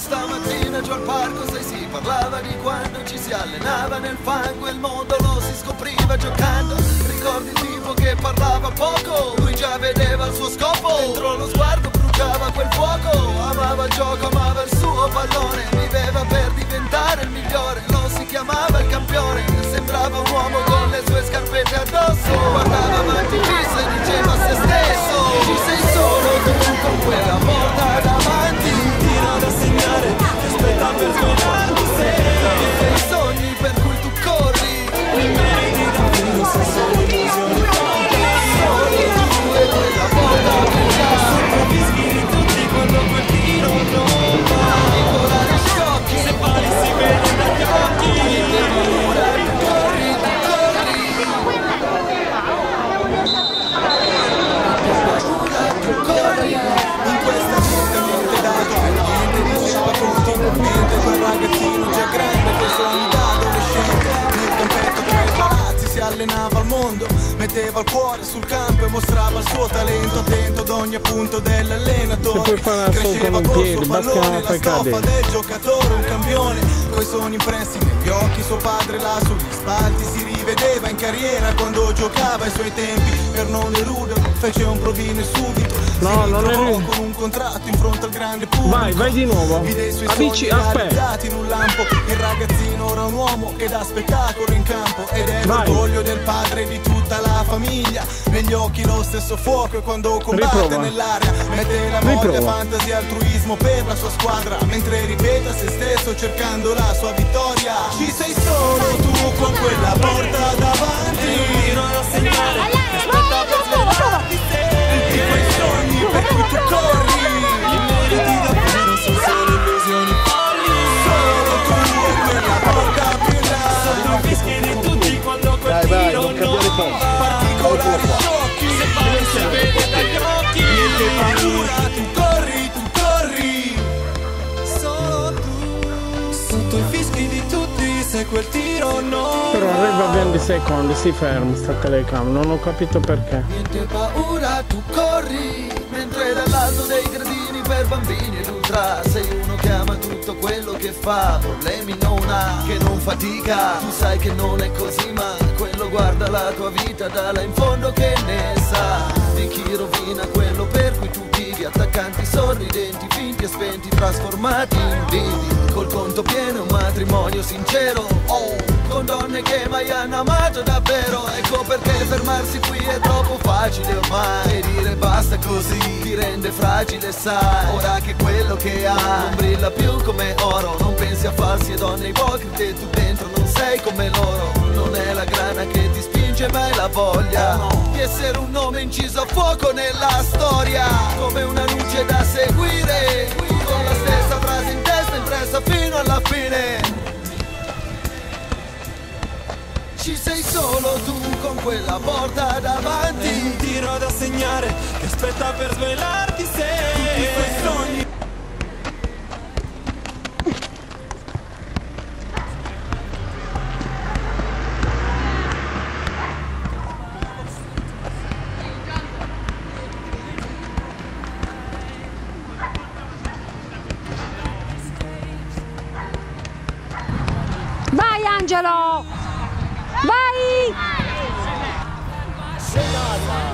stamattina giù al parco sai si parlava di quando ci si allenava nel fango e il mondo lo si scopriva giocando. Ricordi il tipo che parlava poco lui già vedeva il suo scopo. Dentro lo sguardo bruciava quel fuoco amava il gioco amava il suo pallone viveva per diventare il migliore. Lo si chiamava il campione sembrava un uomo con le sue scarpette addosso. Guardava avanti fisso e diceva a se stesso ci sei solo tu con quella allenava al mondo metteva il cuore sul campo e mostrava il suo talento attento ad ogni appunto dell'allenatore. Cresceva col suo pallone la stoffa del giocatore un campione coi sogni impressi negli occhi suo padre là sugli spalti si rivedeva in carriera quando giocava ai suoi tempi. Per non deluderlo fece un provino e subito No, si non è con un contratto in fronte al grande pubblico. Vai, vai di nuovo. Suoi Amici, aspetta. in un lampo. Il ragazzino ora un uomo che dà spettacolo in campo Ed è l'orgoglio del padre di tutta la famiglia Negli occhi lo stesso fuoco e quando combatte Riprova. nell'aria Mette la Riprova. fantasia, altruismo per la sua squadra Mentre ripete a se stesso cercando la sua vittoria Ci sei solo tu con quella porta davanti Sciocchi Se pare si vede dagli occhi Niente paura, tu corri, tu corri Solo tu Sotto i fischi di tutti se quel tiro non Però va. arriva 20 secondi, si ferma sta telecamera, non ho capito perché. Niente paura, tu corri Mentre dall'alto dei per bambini ed ultra. Sei uno che ama tutto quello che fa Problemi non ha, che non fatica. Tu sai che non è così ma quello guarda la tua vita Dalla in fondo che ne sa. Di chi rovina quello per cui tu vivi Attaccanti sorridenti, finti e spenti Trasformati in vivi Col conto pieno, un matrimonio sincero. Oh, con donne che mai hanno amato davvero. Ecco perché fermarsi qui è troppo facile ormai. E dire basta così ti rende fragile sai. Ora che quello che hai non brilla più come oro. Non pensi a falsi e donne ipocrite Tu dentro non sei come loro. Non è la grana che ti spinge ma è la voglia Di essere un nome inciso a fuoco nella storia. Come una luce da seguire Con la stessa frase in testa impressa fino alla fine ci sei solo tu con quella porta È davanti un tiro da segnare che aspetta per svelarti se Tutti sogni Vai Angelo! Vai! Vai